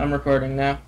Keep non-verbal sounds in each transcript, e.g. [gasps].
I'm recording now.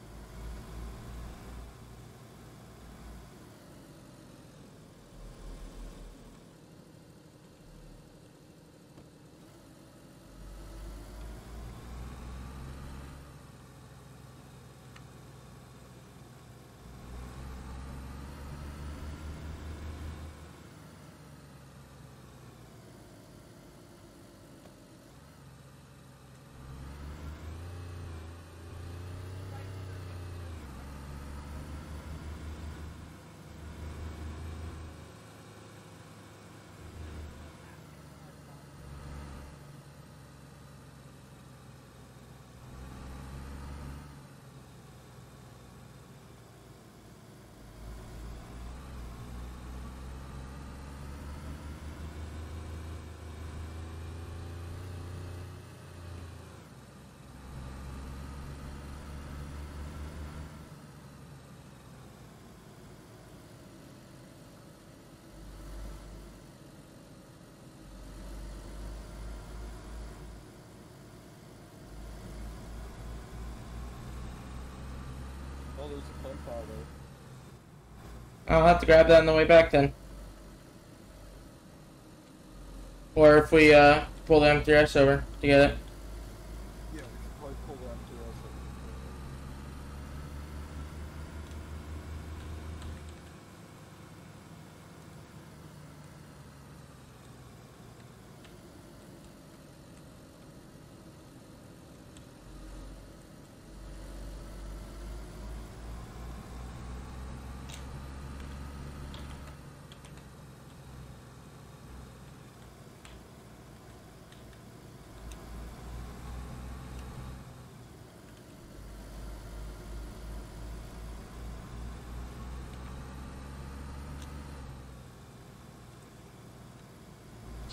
I'll have to grab that on the way back then. Or if we uh, pull the M3S over to get it.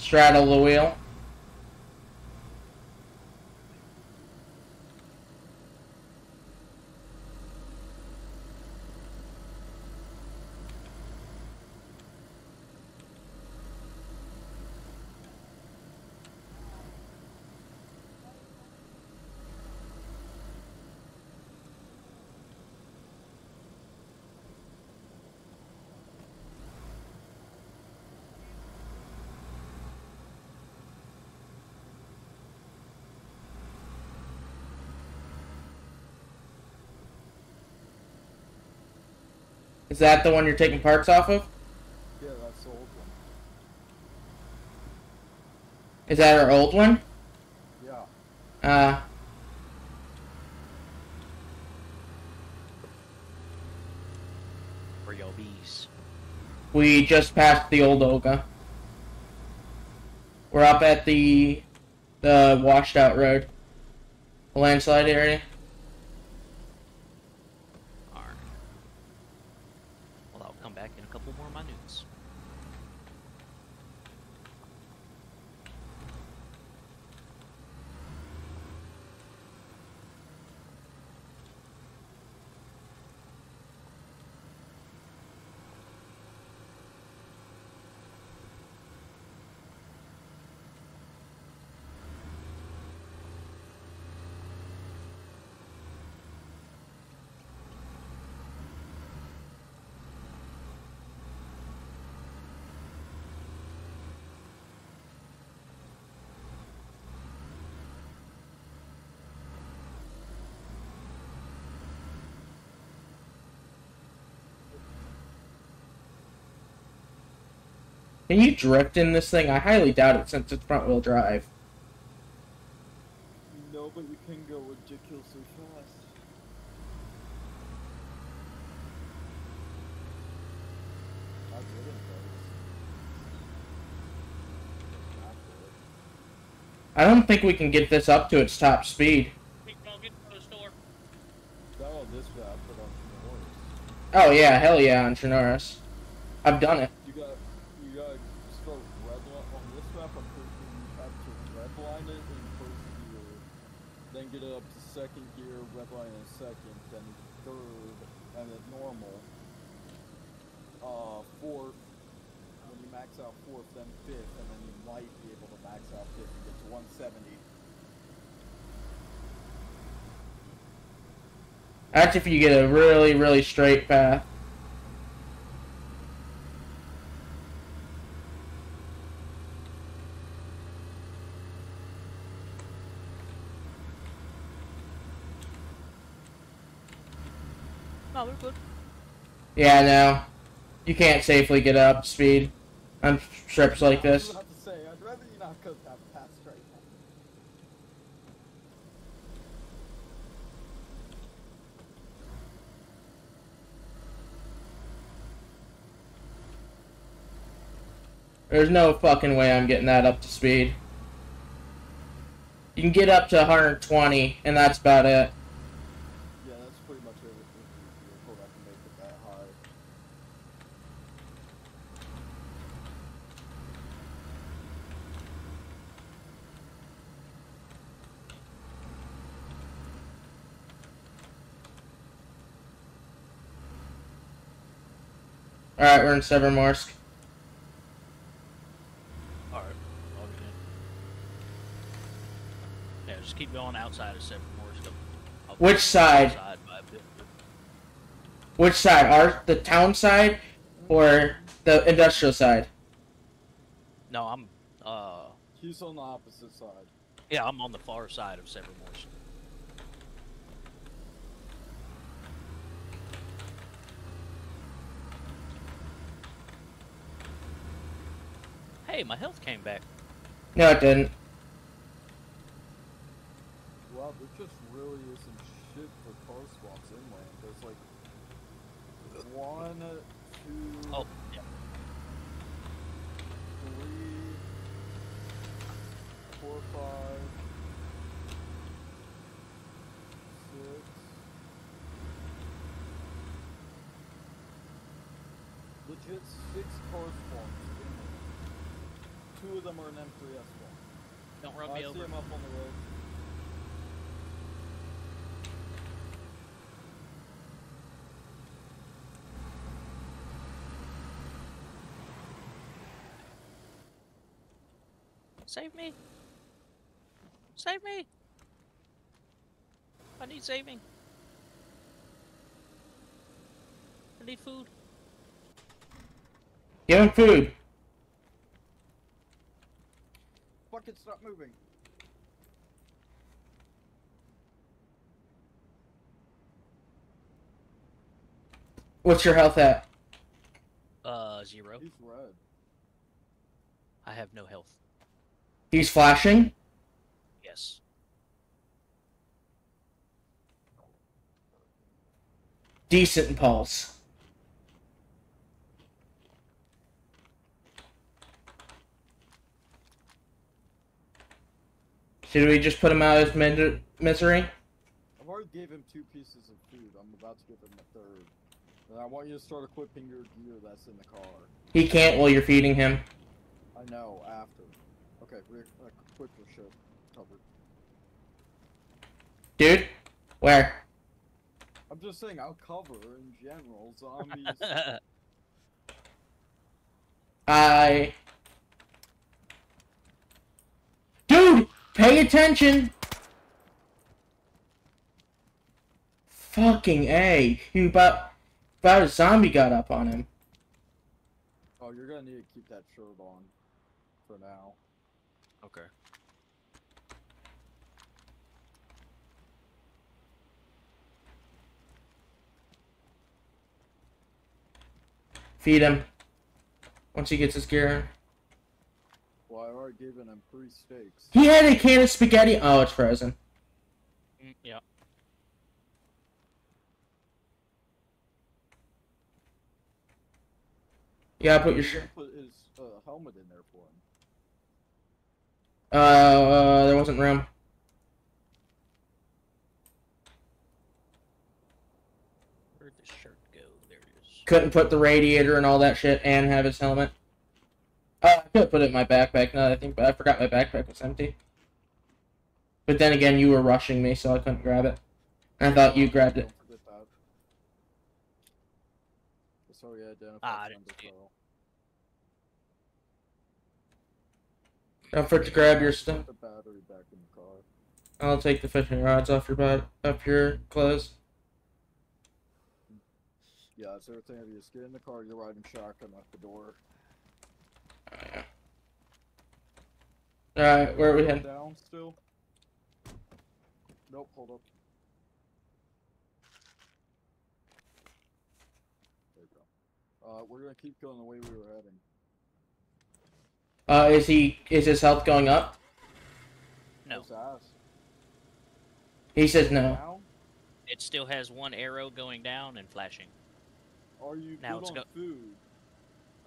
Straddle the wheel. Is that the one you're taking parts off of? Yeah, that's the old one. Is that our old one? Yeah. Uh, For your bees. we just passed the old Olga. We're up at the the washed out road. The landslide area. Alright. Well, I'll come back in a couple more minutes. Can you drift in this thing? I highly doubt it since it's front wheel drive. No, but you can go ridiculously fast. I didn't, I don't think we can get this up to its top speed. That one this way I put on some horse. Oh yeah, hell yeah, on Chernarus. I've done it. You got you gotta start redline on this map. I'm pretty sure you have to redline it in first gear, then it up to second gear, redline in second, then third, and then normal. Uh, fourth. When you max out fourth, then fifth, and then you might be able to max out fifth and get to 170. That's if you get a really, really straight path. No, we're good. Yeah, no. You can't safely get up speed on strips like this. about to say, I'd rather you not cut that path straight. There's no fucking way I'm getting that up to speed. You can get up to 120, and that's about it. Yeah, that's pretty much everything for the vehicle that can make it that high. Alright, we're in Severmorsk. Alright, log it in. Yeah, just keep going outside of Seven Morse. I'll Which go side? outside by a bit. Which side? Our the town side or the industrial side? No, I'm, uh, He's on the opposite side. yeah, I'm on the far side of Seven Hey, my health came back. No, it didn't. Wow, there just really isn't shit for car swaps inland. There's like one, two, Oh, yeah. three, four, five, six. Legit six car spawns. Inland. Two of them are an M3S spawn. Don't run oh, I me see over. him up on the road. Save me! Save me! I need saving. I need food. Give him food. Fucking stop moving. What's your health at? Uh, zero. He's red. I have no health. He's flashing. Yes. Decent pulse. Should we just put him out of his misery? I've already gave him two pieces of food. I'm about to give him a third. And I want you to start equipping your gear that's in the car. He can't while you're feeding him. I know, after. Okay, re- equip your shit. Covered. Dude? Where? I'm just saying, I'll cover in general. Zombies. [laughs] I. Dude! Pay attention! Fucking A. He about, about a zombie got up on him. oh, you're gonna need to keep that shirt on. For now. okay. Feed him. Once he gets his gear on. Well, I already given him three steaks. He had a can of spaghetti. Oh, it's frozen. Mm, yeah. You gotta put your shirt. Put his uh, helmet in there for him. Uh, there wasn't room. Where'd the shirt go? There it is. Couldn't put the radiator and all that shit and have his helmet. Uh, I could have put it in my backpack now that I think, but I forgot my backpack was empty. But then again, you were rushing me, so I couldn't grab it. I thought you grabbed it. Don't forget that. That's how we Ah, I didn't Thunder see it. Don't forget to grab your stuff. The battery back in the car. I'll take the fishing rods off your butt, off your clothes. Yeah, that's everything. If you just get in the car, you're riding shotgun at the door. Alright, where are we heading? Down still. Nope, hold up. There you go. Uh, we're gonna keep going the way we were heading. Uh, is he, is his health going up? No, Just. He says no. It still has one arrow going down and flashing. are you Now good it's on go- food?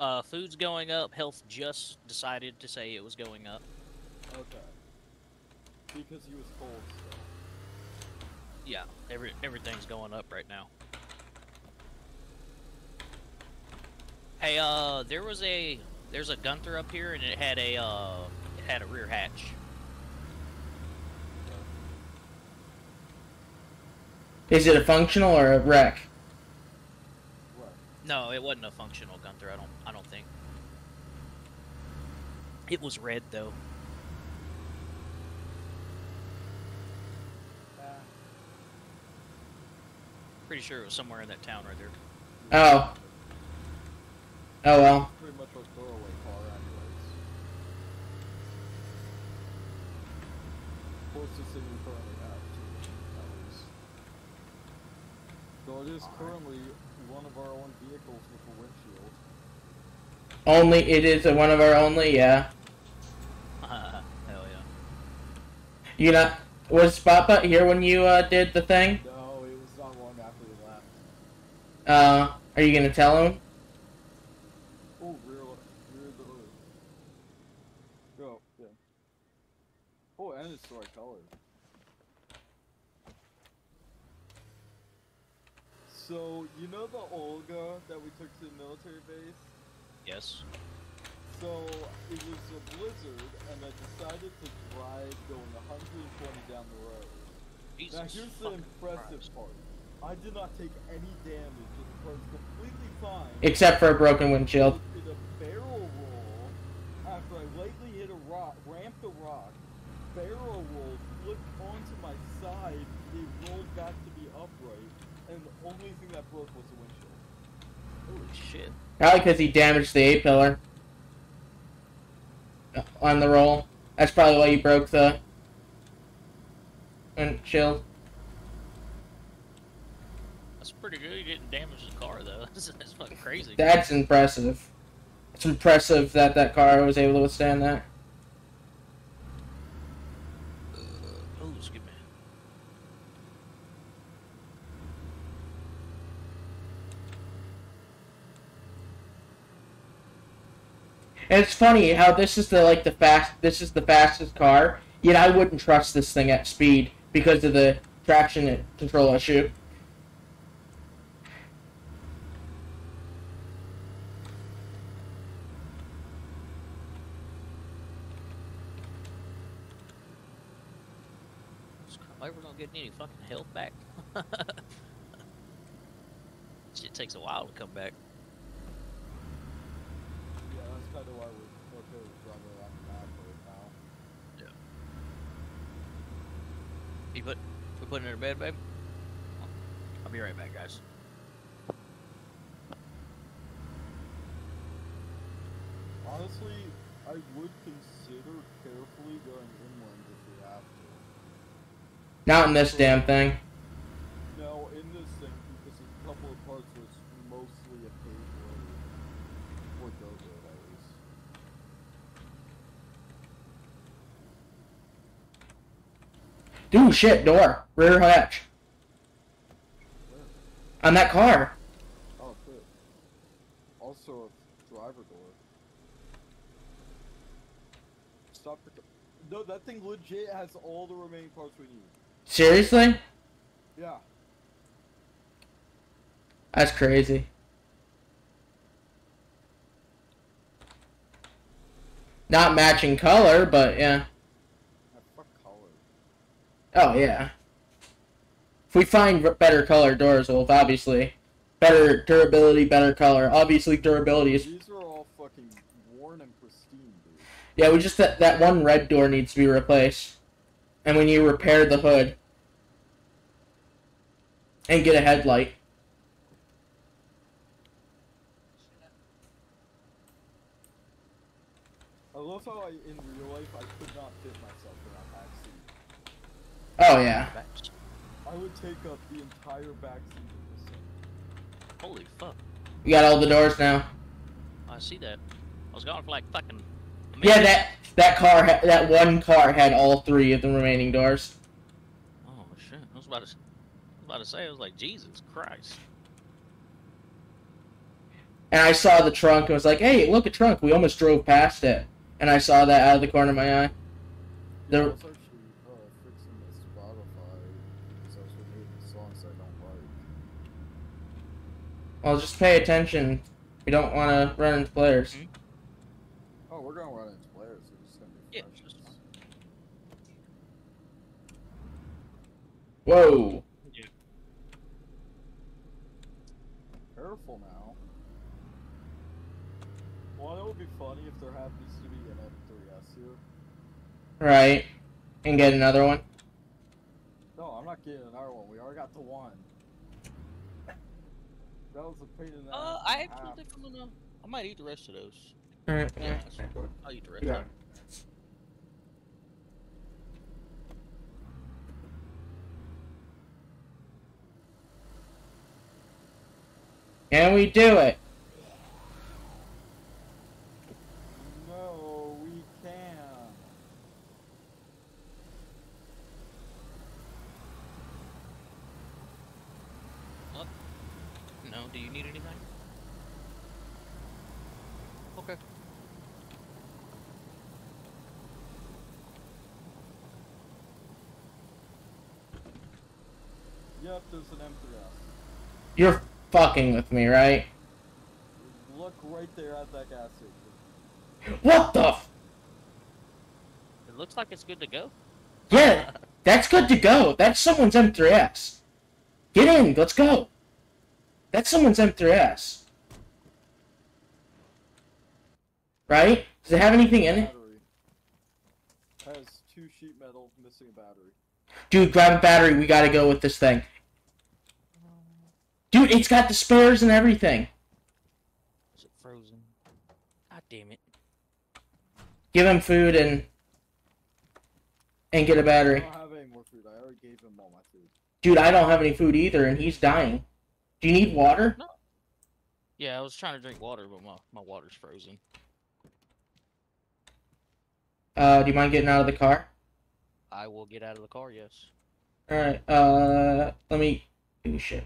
Uh, food's going up. Health just decided to say it was going up. Okay. Because he was cold still. Yeah, every everything's going up right now. Hey, uh, there was a there's a Gunter up here, and it had a uh, it had a rear hatch. Is it a functional or a wreck? Right. No, it wasn't a functional Gunter. I don't I don't think. It was red though. Uh. Pretty sure it was somewhere in that town right there. Oh. Oh well. Pretty much a throwaway car, anyways. Closest thing we currently have to at least. Though it is currently one of our own vehicles with a windshield. Only, it is a, one of our only, yeah. [laughs] Hell yeah. You not, was Spotbot here when you, uh, did the thing? No, it was not long after we left. Uh, are you gonna tell him? Oh, rear, rear the hood. Oh, yeah. Oh, and it's the right color. So, you know the Olga that we took to the military base? Yes. So, it was a blizzard, and I decided to drive going 120 down the road. Jesus now, here's the impressive Christ. part. I did not take any damage, and was completely fine. Except for a broken windshield. Did a barrel roll after I lightly hit a rock, ramped a rock, barrel rolled, flipped onto my side, it rolled back to be upright, and the only thing that broke was the windshield. Holy shit. Probably because he damaged the A pillar. Uh, On the roll. That's probably why you broke the windshield. That's pretty good. You didn't damage the car though. [laughs] That's, that's fucking crazy. That's impressive. It's impressive that that car was able to withstand that. Oh, excuse me. And it's funny how this is the like the fast this is the fastest car, yet I wouldn't trust this thing at speed because of the traction and control issue. Is Carl ever gonna get any fucking health back? [laughs] Shit takes a while to come back. Yeah, that's kind of why we're okay with driving around the map right now. You put we putting her to bed, babe? I'll be right back, guys. Honestly, I would consider carefully going inland if we have to. Not in this damn thing. No, in this thing, because a couple of parts was mostly a paved road. Or dirt road, at least. Dude, shit, door. Rear hatch. Where? On that car. Oh, shit. Also, a driver door. Stop the. No, that thing legit has all the remaining parts we need. Seriously? Yeah. That's crazy. Not matching color, but yeah. Oh yeah. If we find better color doors, well, obviously, better durability, better color. Obviously, durability is. These are all fucking worn and pristine, dude. Yeah, we just that that one red door needs to be replaced, and when you repair the hood and get a headlight. love how I, in real life, I could not fit myself in that back seat. Oh yeah. I would take up the entire back seat of this thing. Holy fuck. We got all the doors now. I see that. I was gone for like fucking. a Yeah, that that car, ha- that one car had all three of the remaining doors. Oh shit! I was about to, I was about to say, I was like, Jesus Christ. And I saw the trunk and was like, "Hey, look a trunk." We almost drove past it, and I saw that out of the corner of my eye. Yeah, There- I was actually uh, fixing the Spotify because I was removing songs I don't like. Well, just pay attention. We don't want to run into players. Mhm. Oh, we're gonna run into players. They're just gonna be Yeah, freshies. that's Whoa. Careful now. Well, it would be funny if there happens to be an M3S here. Right. And get another one. No, I'm not getting another one. We already got the one. That was a pain in the Uh, ass I and a actually half. think I'm gonna. I might eat the rest of those. Alright. Yeah, I'll eat the rest. Yeah. of them. Can we do it? No, we can. No, do you need anything? Okay. Yep, there's an M3S. You're fucking with me, right? Look right there at that gas station. What the? F- It looks like it's good to go. yeah, that's good to go. That's someone's M3S. Get in. Let's go. That's someone's M3S. Right? Does it have anything in it? Battery. Has two sheet metal missing a battery. Dude, grab a battery. We gotta go with this thing. Dude, it's got the spares and everything. Is it frozen? God damn it. Give him food and and get a battery. I don't have any more food. I already gave him all my food. Dude, I don't have any food either, and he's dying. Do you need water? No. Yeah, I was trying to drink water, but my, my water's frozen. Uh, do you mind getting out of the car? I will get out of the car, yes. Alright, uh, let me. Ooh, shit.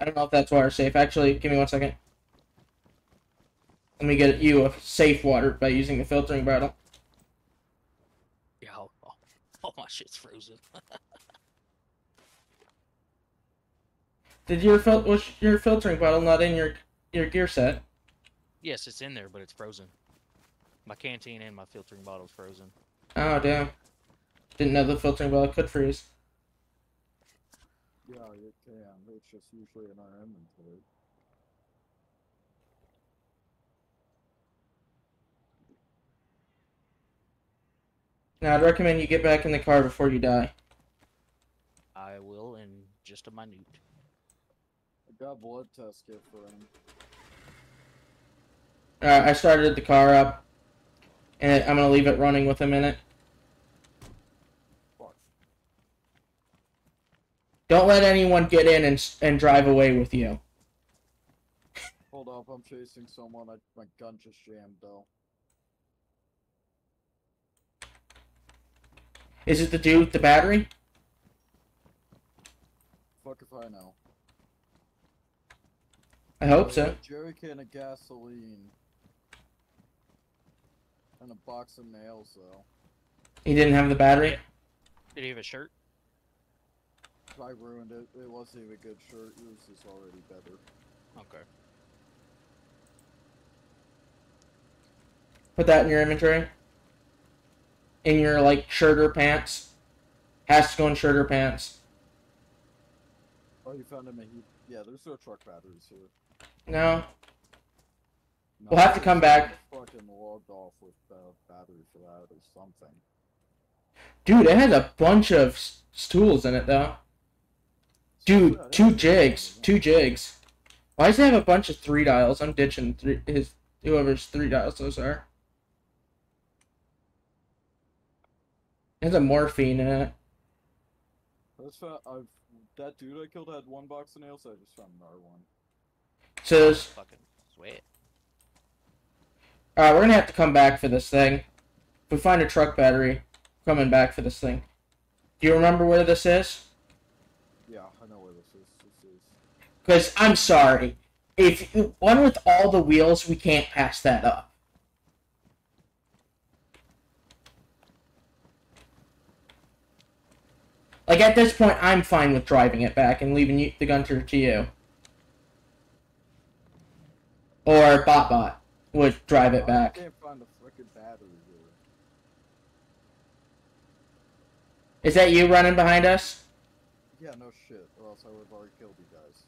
I don't know if that's water safe. Actually, give me one second. Let me get you a safe water by using the filtering bottle. Yeah, all, all my shit's frozen. [laughs] Did your fil- was your filtering bottle not in your your gear set? yes, it's in there, but it's frozen. My canteen and my filtering bottle's frozen. Oh damn! Didn't know the filtering bottle could freeze. Yeah, it can. It's just usually in our inventory. Now I'd recommend you get back in the car before you die. I will in just a minute. I got a blood test kit for him. Alright, I started the car up, and I'm gonna leave it running with a minute. Fuck. Don't let anyone get in and and drive away with you. Hold up, I'm chasing someone. I, my gun just jammed though. Is it the dude with the battery? Fuck if I know. I hope so. Jerry can of gasoline. And a box of nails though. He didn't have the battery. Did he have a shirt? I ruined it. It wasn't even a good shirt. Yours is already better. Okay. Put that in your inventory. In your like shirt or pants. Has to go in shirt or pants. Oh, you found him a heat. Yeah, there's no truck batteries here. No. We'll have to come back. Fucking logged off with uh, battery for that or something. Dude, it has a bunch of stools in it though. Dude, two jigs. Two jigs. Why does it have a bunch of three dials? I'm ditching three, his whoever's three dials those are. There's a morphine in it. That's that dude I killed had one box of nails. I just found another one. So there's Fucking sweat. Alright, we're gonna have to come back for this thing. If we find a truck battery, coming back for this thing. Do you remember where this is? Yeah, I know where this is. This is. Because I'm sorry, if you, one with all the wheels, we can't pass that up. Like at this point, I'm fine with driving it back and leaving you, the gunter to you. Or BotBot -bot would drive it back. I can't find the battery here. Is that you running behind us? Yeah, no shit, or else I would have already killed you guys.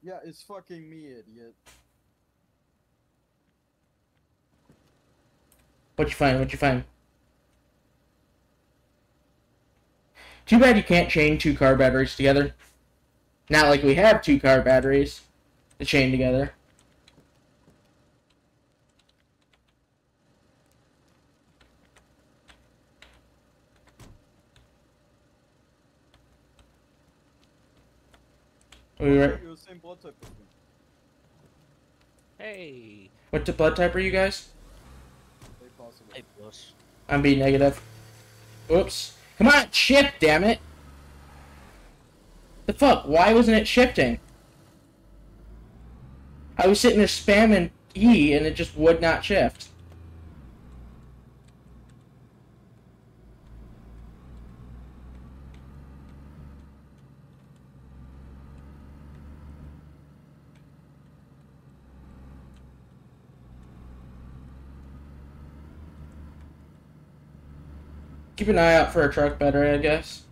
Yeah, it's fucking me, idiot. What'd you find? What'd you find? Too bad you can't chain two car batteries together. Not like we have two car batteries to chain together. We were, You're the same blood type as me. Hey. what t- blood type are you guys? Hey, possible. Hey, plus. I'm B negative. Oops. Come on, chip, damn it! The fuck? Why wasn't it shifting? I was sitting there spamming E and it just would not shift. Keep an eye out for a truck battery, I guess.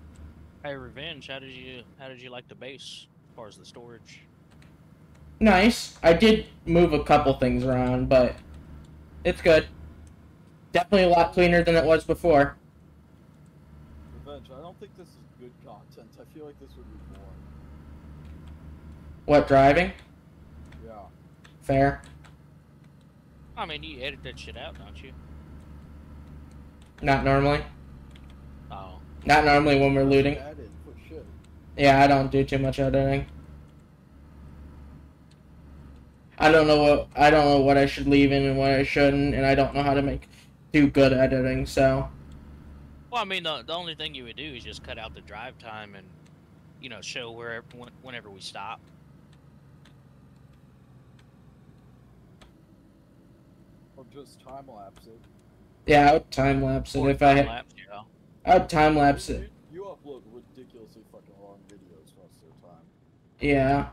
Hey, Revenge. How did you How did you like the base as far as the storage? Nice. I did move a couple things around, but it's good. Definitely a lot cleaner than it was before. Revenge, I don't think this is good content. I feel like this would be boring. What, driving? Yeah. Fair. I mean, you edit that shit out, don't you? Not normally. Oh. Not normally when we're looting. Add in, put shit. Yeah, I don't do too much editing. I don't know what I don't know what I should leave in and what I shouldn't, and I don't know how to make do good editing. So Well, I mean, the, the only thing you would do is just cut out the drive time and, you know, show where whenever we stop. Or just time lapse it. yeah, I would time lapse it Or if I had. time-lapse, you know. I would time lapse it. You, you upload ridiculously fucking long videos most of the time. Yeah.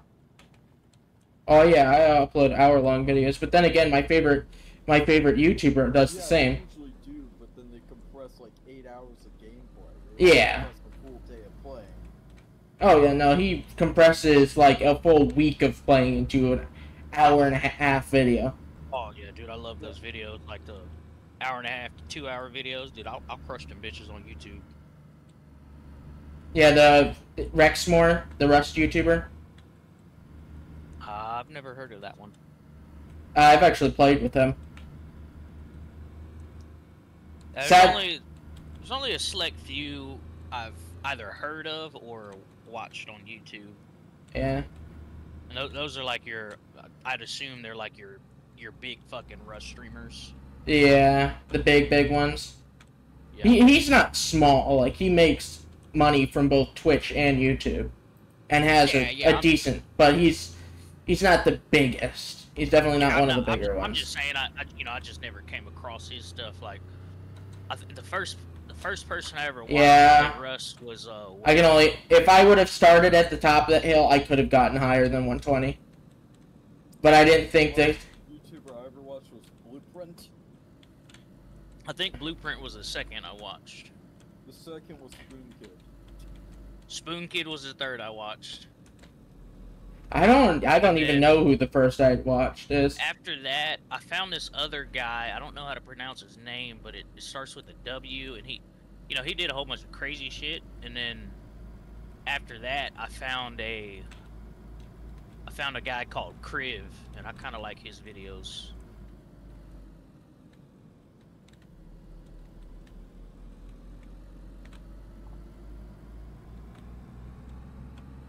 Oh yeah, I upload hour long videos, but then again, my favorite my favorite YouTuber does the same. They usually do, but then they compress like eight hours of gameplay. Yeah. Compress full day of playing. Oh yeah, no, he compresses like a full week of playing into an hour and a half video. Oh yeah, dude, I love those videos, like the hour and a half, to two hour videos. Dude, I'll, I'll crush them bitches on YouTube. Yeah, the Rexmore, the Rust YouTuber. I've never heard of that one. I've actually played with him. There's Sad- only there's only a select few I've either heard of or watched on YouTube, Yeah. and those, those are like your. I'd assume they're like your your big fucking rush streamers. Yeah, the big big ones. Yeah. He he's not small. Like he makes money from both Twitch and YouTube, and has Yeah, a, yeah, a decent. But he's he's not the biggest. He's definitely not Yeah, one I'm of the I'm- bigger I'm, just saying, I, I you know I just never came across his stuff. Like, I th- the first the first person I ever watched Yeah. play Rust was uh. I can only if I would have started at the top of that hill, I could have gotten higher than 120. But I didn't think that. YouTuber I ever watched was Blooprint. I think Blooprint was the second I watched. The second was Spoon Kid. Spoon Kid was the third I watched. I don't. I don't even know who the first I watched is. After that, I found this other guy. I don't know how to pronounce his name, but it, it starts with a W, and he, you know, he did a whole bunch of crazy shit. And then after that, I found a, I found a guy called Kriv, and I kind of like his videos.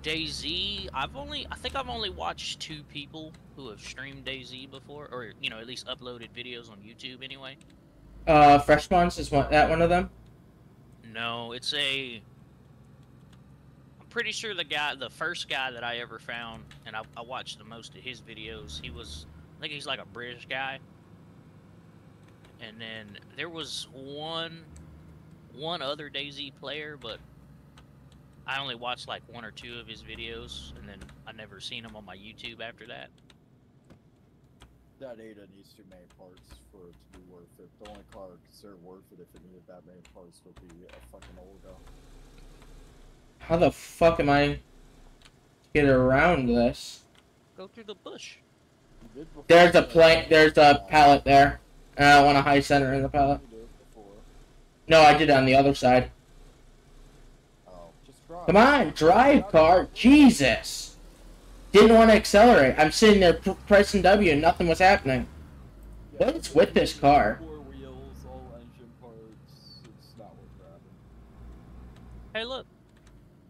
DayZ, I've only I think I've only watched two people who have streamed DayZ before, or you know at least uploaded videos on YouTube anyway. Uh, Fresh Spawns is one that one of them. No, it's a. I'm pretty sure the guy, the first guy that I ever found, and I, I watched the most of his videos. He was, I think he's like a British guy. And then there was one, one other DayZ player, but I only watched like one or two of his videos, and then I never seen him on my YouTube after that. That Ada needs too many parts for it to be worth it. The only car considered worth it if it needed that many parts would be a fucking Olga. How the fuck am I get around this? Go through the bush. You did before There's a that. plank. There's a pallet there. And I want a high center in the pallet. You did before. No, I did it on the other side. Just drive. Come on, drive, car. Jesus. Didn't want to accelerate. I'm sitting there pr- pressing W and nothing was happening. Yeah, What is with this car? Four wheels, all engine parts. It's not worth grabbing. Hey, look,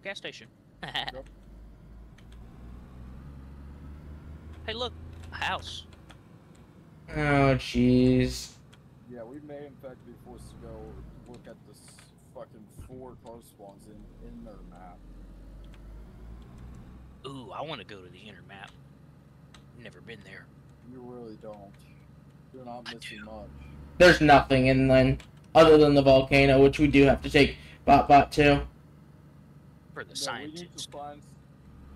gas station. [laughs] hey, look, house. Oh, jeez. Yeah, we may in fact be forced to go look at this fucking four car spawns in in their map. Ooh, I want to go to the inner map. Never been there. You really don't. You're not missing much. There's nothing in inland other than the volcano, which we do have to take Bot Bot to. For the Yeah, we need scientists. find.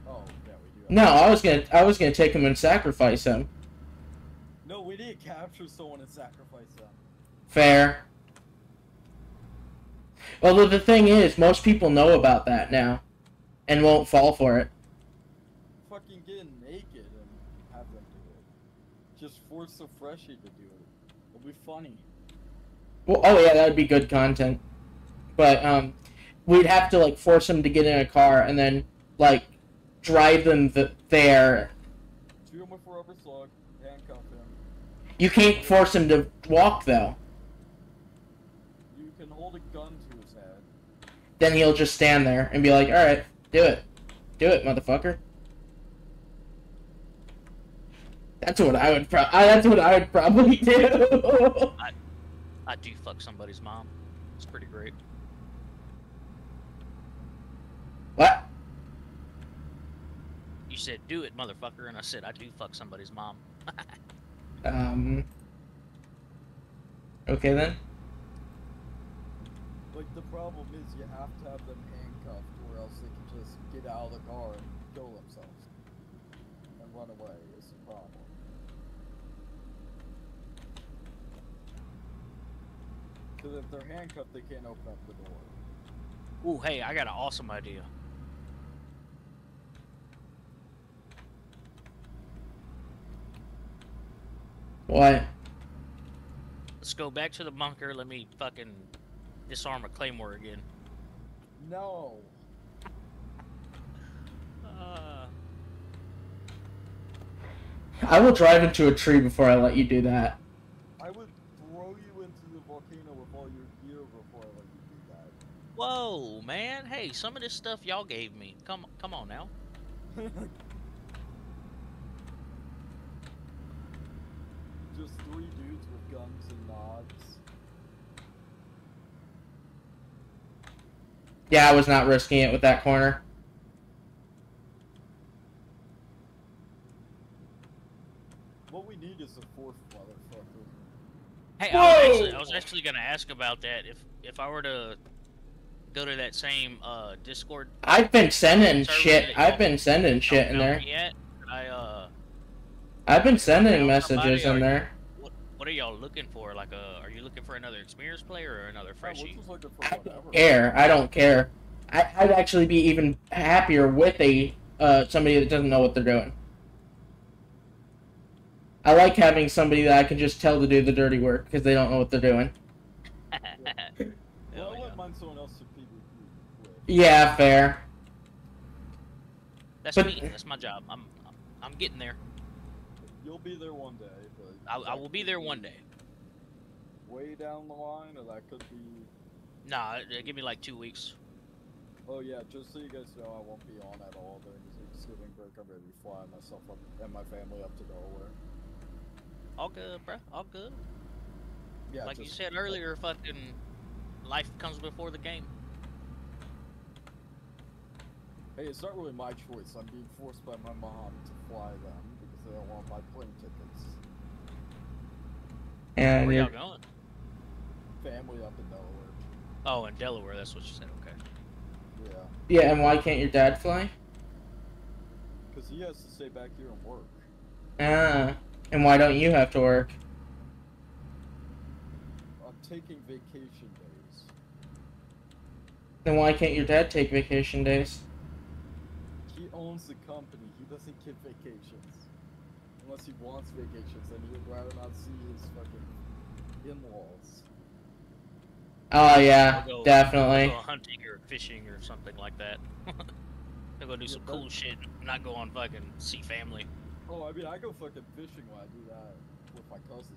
Oh, yeah, we do. have- No, I was gonna, I was gonna take him and sacrifice him. No, we need to capture someone and sacrifice them. Fair. Well, the, the thing is, most people know about that now, and won't fall for it. Fucking get naked and have them do it. Just force the freshie to do it. It'll be funny. Well, oh yeah, that would be good content. But um, we'd have to like force them to get in a car and then like drive them th- there. Shoot him with a rubber slug, handcuff him. You can't force him to walk though. You can hold a gun to his head. Then he'll just stand there and be like, "All right, do it, do it, motherfucker." That's what I would. Pro- uh, that's what I would probably do. [laughs] I do fuck somebody's mom. It's pretty great. what? You said do it, motherfucker, and I said I do fuck somebody's mom. [laughs] Um. Okay then. Like the problem is you have to have them handcuffed or else they can just get out of the car and kill themselves. And run away is the problem. Because if they're handcuffed they can't open up the door. Ooh, hey, I got an awesome idea. What? Let's go back to the bunker. Let me fucking disarm a claymore again. No! Uh, I will drive into a tree before I let you do that. I would throw you into the volcano with all your gear before I let you do that. Whoa, man. Hey, some of this stuff y'all gave me. Come, come on now. [laughs] Just three dudes with guns and nods. Yeah, I was not risking it with that corner. What we need is a fourth motherfucker. Hey, I was, actually, I was actually gonna ask about that. If if I were to go to that same uh Discord I've been sending shit. I've been sending shit in there. yet, I uh, I've been sending messages somebody, in or- there. what what are y'all looking for? Like, uh, are you looking for another experienced player or another Yeah, we're freshie? just for I don't care. I don't care. I, I'd actually be even happier with a uh, somebody that doesn't know what they're doing. I like having somebody that I can just tell to do the dirty work because they don't know what they're doing. [laughs] Well, Hell I yeah. wouldn't mind someone else to PvP with. Yeah, fair. That's But- me. That's my job. I'm I'm, I'm getting there. You'll be there one day, but I, I will be there one day. Way down the line, or that could be. Nah, uh, give me like two weeks. Oh yeah, just so you guys know, I won't be on at all during the Thanksgiving break. I'm ready to fly myself up and my family up to Delaware. All good, bruh. All good. Yeah, like you said earlier, fucking life comes before the game. Hey, it's not really my choice. I'm being forced by my mom to fly them because they don't want my plane tickets. And Where y'all you're, going? Family up in Delaware. Oh, in Delaware. That's what you said. Okay. Yeah, yeah, and why can't your dad fly? because he has to stay back here and work. Ah, and why don't you have to work? I'm taking vacation days. Then why can't your dad take vacation days? He owns the company. He doesn't get vacations. Unless he wants vacations, and he would rather not see his fucking in-laws. Oh yeah, go- definitely. Go hunting or fishing or something like that. [laughs] They'll go do Yeah, some cool shit. Not go on fucking see family. Oh, I mean, I go fucking fishing when I do that with my cousins.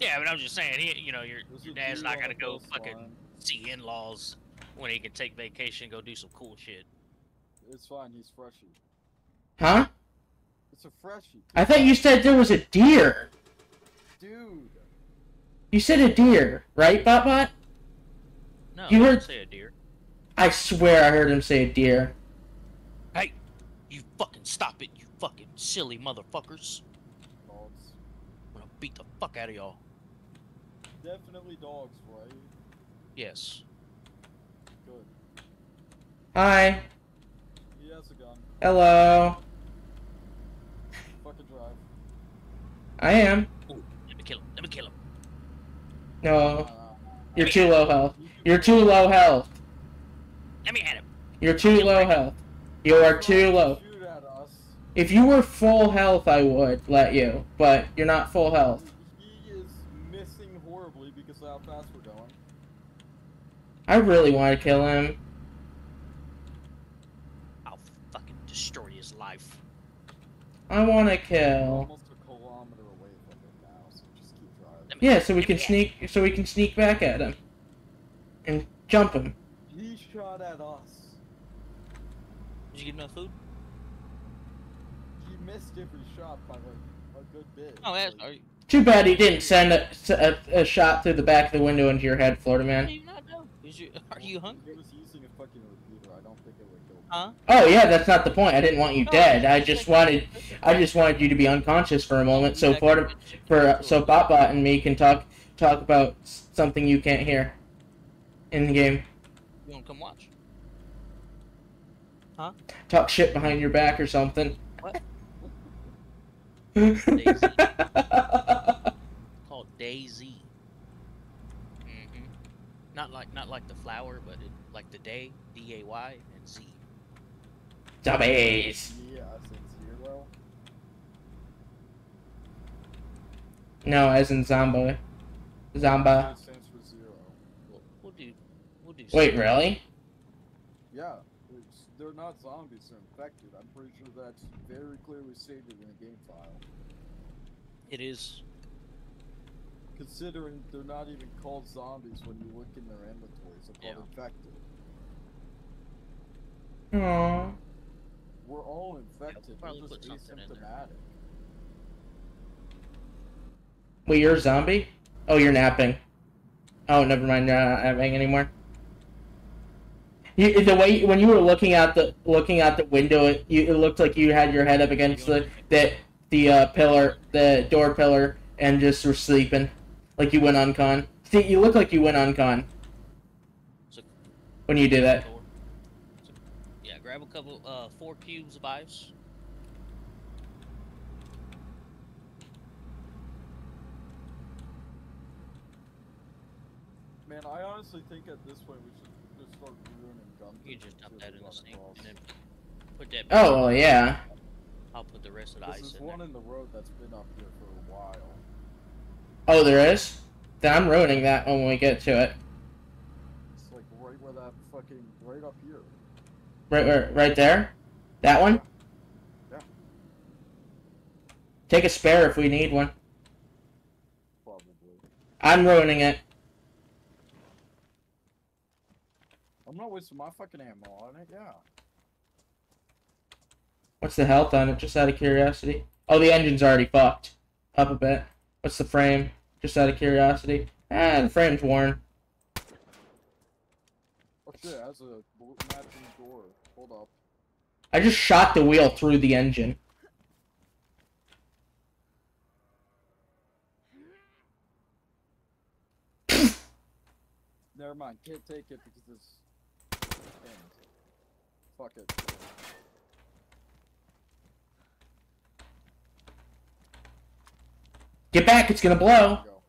Yeah, but I'm just saying, he, you know, your, your dad's not gonna go fucking coastline. see in-laws when he can take vacation, go do some cool shit. It's fine. He's freshy. Huh? It's a freshie, I thought you said there was a deer. dude. You said a deer, right, Botbot? No, You I heard- didn't say a deer. I swear I heard him say a deer. Hey, you fucking stop it, you fucking silly motherfuckers! Dogs. I'm gonna beat the fuck out of y'all. Definitely dogs, right? Yes. Good. Hi. He has a gun. Hello. Fucking drive. I am. Ooh, let me kill him. Let me kill him. No, Uh, you're too low health. you can- You're too low health. Let me hit him. You're too low health. You are too low. Shoot at us. If you were full health, I would let you, but you're not full health. He is missing horribly because of how fast we're going. I really want to kill him. I'll fucking destroy his life. I want to kill. almost a kilometer away from him now, so just keep driving. Let me- Yeah, so we can sneak. So we can sneak back at him, and jump him. He shot at us. Did you get enough food? He missed every shot by like a good bit. Oh, that's. Are you, Too bad he didn't send a, a, a shot through the back of the window into your head, Florida how man. do you not know? Is you, [laughs] are you hungry? He was using a fucking repeater. I don't think it would kill him. Huh? Oh yeah, that's not the point. I didn't want you dead. I just wanted, I just wanted you to be unconscious for a moment, so Back Florida, in the- for so Botbot and me can talk talk about something you can't hear in the game. You wanna come watch? Huh? Talk shit behind your back or something. What? [laughs] [laughs] Called Daisy. hmm Not like not like the flower, but it, like the day, D A Y and Z. Zombies. Yeah, since zero. No, as in Zombo. Zomba. It stands for zero. We'll, we'll do. We'll do. Wait, something. really? Yeah, it's, they're not zombies, they're infected. I'm pretty sure that's very clearly stated in the game file. It is. Considering they're not even called zombies when you look in their inventories, they're called infected. Aww. We're all infected, probably we're put just something asymptomatic. Wait, you're a zombie? Oh, you're napping. Oh, never mind. You're not napping anymore. You, the way when you were looking out the looking out the window, it, you, it looked like you had your head up against the the, the uh, pillar, the door pillar, and just were sleeping, like you went uncon. See, you look like you went uncon So- when you did that. Door. So, yeah, grab a couple, uh, four cubes of ice. Man, I honestly think at this point we should just start ruining guns. You can just dump that in the sink and then put that. Oh well, yeah. I'll put the rest of the This ice is in one there. in the road that's been up here for a while. Oh, there is. Then I'm ruining that when we get to it. It's like right where that fucking right up here. Right, right, right there. That one. Yeah. Take a spare if we need one. Probably. I'm ruining it. I'm not wasting my fucking ammo on it, yeah. What's the health on it? Just out of curiosity. Oh, the engine's already fucked. Up a bit. What's the frame? Just out of curiosity. Ah, the frame's worn. Oh shit, it has a matching door. Hold up. I just shot the wheel through the engine. Never mind, can't take it because it's pinned. Fuck it. Get back, it's gonna blow. we go.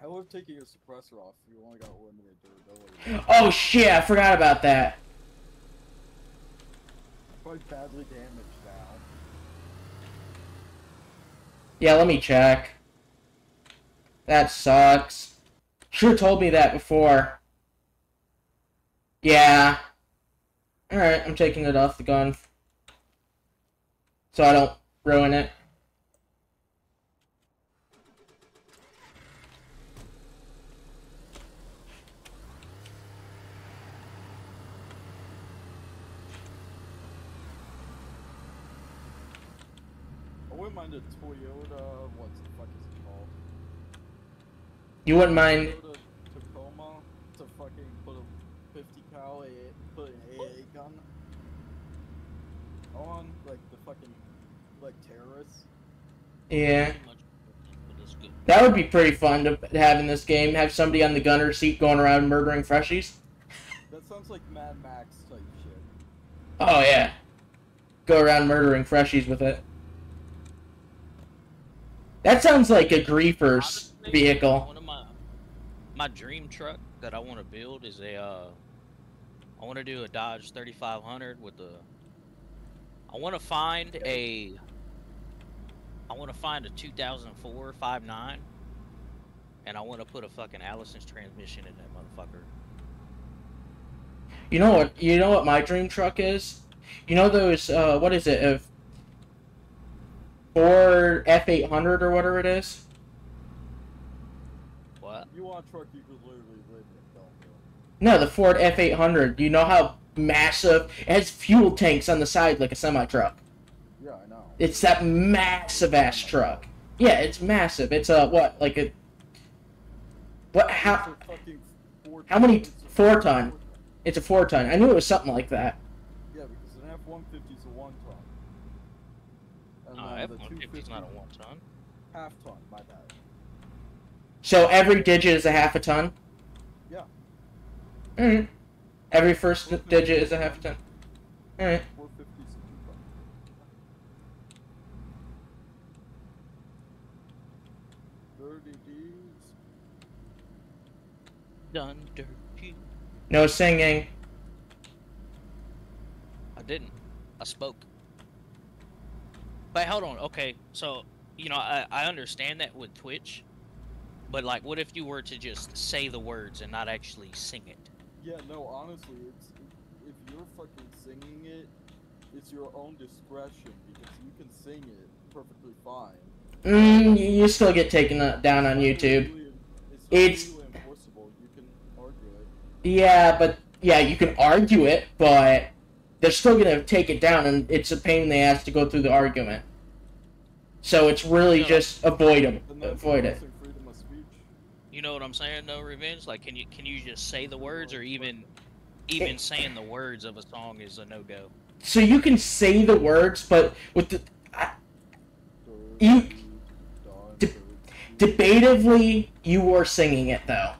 I love taking your suppressor off. You only got limited durability. Oh shit, I forgot about that. Probably badly damaged now. Yeah, let me check. That sucks. Should've told me that before. Yeah. Alright, I'm taking it off the gun. So I don't ruin it. I wouldn't mind a Toyota. What the fuck is it called? You wouldn't mind Toyota Tacoma to fucking put a 50 cal A put an AA gun on like the fucking like terrorists. Yeah. Pretty much, but it's good. That would be pretty fun to have in this game. Have somebody on the gunner seat going around murdering freshies. [laughs] That sounds like Mad Max type shit. Oh yeah. Go around murdering freshies with it. That sounds like a griefer's Honestly, vehicle. My dream truck that I want to build is a uh, I want to do a Dodge 3500 with the I want to find a I want to find a 2004 59 and I want to put a fucking Allison's transmission in that motherfucker. You know what? You know what my dream truck is? You know those? Uh, what is it? Of Ford F eight hundred or whatever it is. What? You want a truck you could literally live in, don't you? No, the Ford F eight hundred. You know how massive? It has fuel tanks on the side like a semi truck. Yeah, I know. It's that massive ass truck. Yeah, it's massive. It's a what? Like a what? How? It's a fucking four how many- four ton? It's a four ton. I knew it was something like that. Yeah, because an F one fifty is a one ton. And uh, F the 150 is not a one ton. half ton, my bad. So every digit is a half a ton. Yeah. Alright. Every first digit is a half a ton. Alright. Four fifty is a two ton. Dirty Deeds. Done dirty. No singing. I didn't. I spoke. But hold on. Okay, so you know I I understand that with Twitch, but like, what if you were to just say the words and not actually sing it? Yeah, no, honestly, it's if you're fucking singing it, it's your own discretion because you can sing it perfectly fine. Mm, you you still get taken uh, down on YouTube. It's not It's- enforceable. You can argue it. Yeah, but yeah, you can argue it, but they're still gonna take it down, and it's a pain in the ass to go through the argument. So it's really Yeah. just avoid them. Avoid it. You know what I'm saying? No revenge. Like, can you can you just say the words, or even even It- saying the words of a song is a no go? So you can say the words, but with the You- Dirty, De- dirty. debatively, you were singing it though.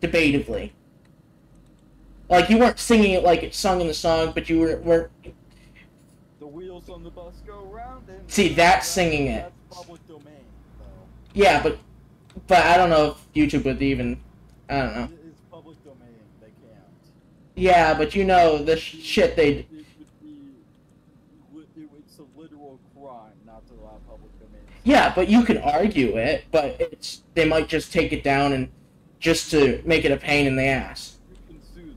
Debatively. Like you weren't singing it like it's sung in the song, but you were weren't The wheels on the bus go round and See, that's singing it. That's public domain, though. Yeah, but but I don't know if YouTube would even I don't know. It's public domain. They can't. Yeah, but you know the sh- shit they It would be. it- It's a literal crime not to allow public domain. Yeah, but you can argue it, but it's they might just take it down and just to make it a pain in the ass. You can sue them.